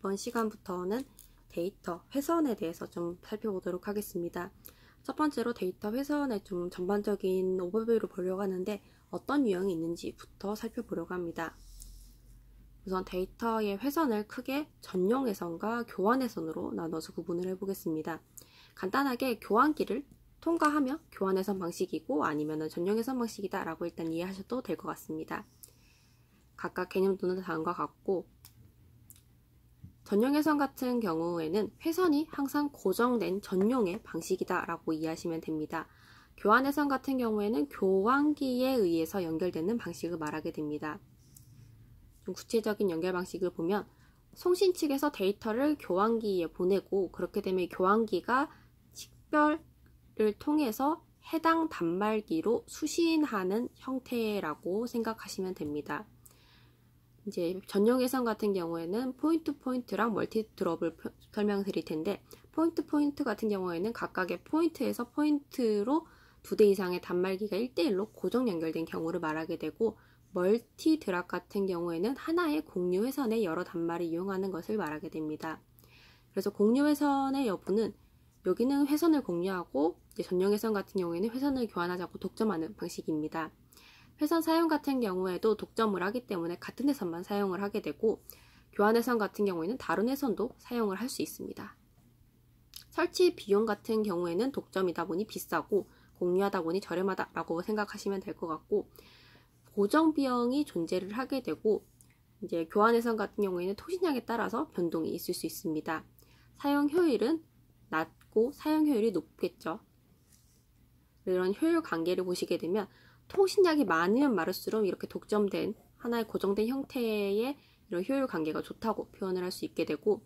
이번 시간부터는 데이터 회선에 대해서 좀 살펴보도록 하겠습니다. 첫 번째로 데이터 회선의 좀 전반적인 오버뷰를 보려고 하는데 어떤 유형이 있는지부터 살펴보려고 합니다. 우선 데이터의 회선을 크게 전용 회선과 교환 회선으로 나눠서 구분을 해보겠습니다. 간단하게 교환기를 통과하며 교환 회선 방식이고 아니면 전용 회선 방식이다 라고 일단 이해하셔도 될 것 같습니다. 각각 개념도는 다음과 같고 전용 회선 같은 경우에는 회선이 항상 고정된 전용의 방식이다 라고 이해하시면 됩니다. 교환 회선 같은 경우에는 교환기에 의해서 연결되는 방식을 말하게 됩니다. 좀 구체적인 연결 방식을 보면 송신 측에서 데이터를 교환기에 보내고 그렇게 되면 교환기가 식별을 통해서 해당 단말기로 수신하는 형태라고 생각하시면 됩니다. 이제 전용 회선 같은 경우에는 point point랑 multi drop을 설명드릴 텐데 point point 같은 경우에는 각각의 포인트에서 포인트로 두 대 이상의 단말기가 1대1로 고정 연결된 경우를 말하게 되고 multi drop 같은 경우에는 하나의 공유 회선에 여러 단말을 이용하는 것을 말하게 됩니다. 그래서 공유 회선의 여부는 여기는 회선을 공유하고 전용 회선 같은 경우에는 회선을 교환하지 않고 독점하는 방식입니다. 회선 사용 같은 경우에도 독점을 하기 때문에 같은 회선만 사용을 하게 되고 교환 회선 같은 경우에는 다른 회선도 사용을 할 수 있습니다. 설치 비용 같은 경우에는 독점이다 보니 비싸고 공유하다 보니 저렴하다라고 생각하시면 될 것 같고 고정 비용이 존재를 하게 되고 이제 교환 회선 같은 경우에는 통신량에 따라서 변동이 있을 수 있습니다. 사용 효율은 낮고 사용 효율이 높겠죠. 이런 효율 관계를 보시게 되면 통신량이 많으면 많을수록 이렇게 독점된 하나의 고정된 형태의 이런 효율 관계가 좋다고 표현을 할 수 있게 되고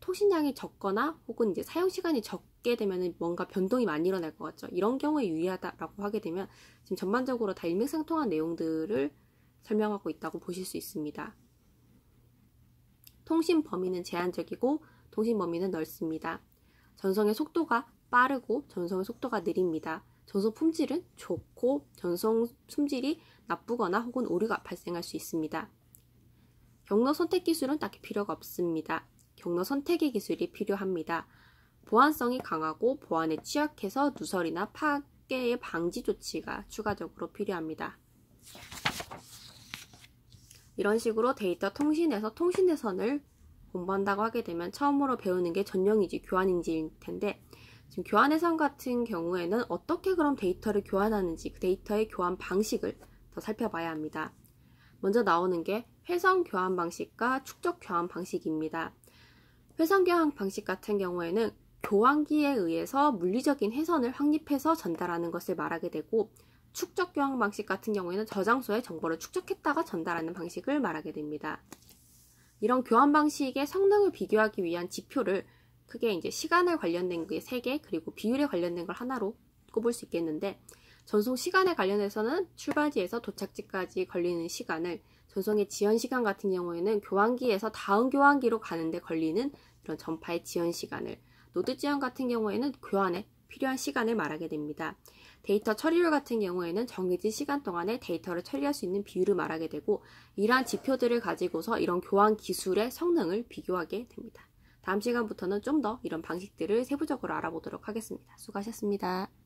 통신량이 적거나 혹은 이제 사용 시간이 적게 되면 뭔가 변동이 많이 일어날 것 같죠. 이런 경우에 유의하다라고 하게 되면 지금 전반적으로 다 일맥상통한 내용들을 설명하고 있다고 보실 수 있습니다. 통신 범위는 제한적이고 통신 범위는 넓습니다. 전송의 속도가 빠르고 전송의 속도가 느립니다. 전송 품질은 좋고 전송 품질이 나쁘거나 혹은 오류가 발생할 수 있습니다. 경로 선택 기술은 딱히 필요가 없습니다. 경로 선택의 기술이 필요합니다. 보안성이 강하고 보안에 취약해서 누설이나 파괴의 방지 조치가 추가적으로 필요합니다. 이런 식으로 데이터 통신에서 통신회선을 공부한다고 하게 되면 처음으로 배우는 게 전용인지 교환인지일 텐데 지금 교환 회선 같은 경우에는 어떻게 그럼 데이터를 교환하는지 그 데이터의 교환 방식을 더 살펴봐야 합니다. 먼저 나오는 게 회선 교환 방식과 축적 교환 방식입니다. 회선 교환 방식 같은 경우에는 교환기에 의해서 물리적인 회선을 확립해서 전달하는 것을 말하게 되고 축적 교환 방식 같은 경우에는 저장소에 정보를 축적했다가 전달하는 방식을 말하게 됩니다. 이런 교환 방식의 성능을 비교하기 위한 지표를 크게 이제 시간에 관련된 게 3개 그리고 비율에 관련된 걸 하나로 꼽을 수 있겠는데 전송 시간에 관련해서는 출발지에서 도착지까지 걸리는 시간을 전송의 지연 시간 같은 경우에는 교환기에서 다음 교환기로 가는데 걸리는 이런 전파의 지연 시간을 노드 지연 같은 경우에는 교환에 필요한 시간을 말하게 됩니다. 데이터 처리율 같은 경우에는 정해진 시간 동안에 데이터를 처리할 수 있는 비율을 말하게 되고 이러한 지표들을 가지고서 이런 교환 기술의 성능을 비교하게 됩니다. 다음 시간부터는 좀 더 이런 방식들을 세부적으로 알아보도록 하겠습니다. 수고하셨습니다.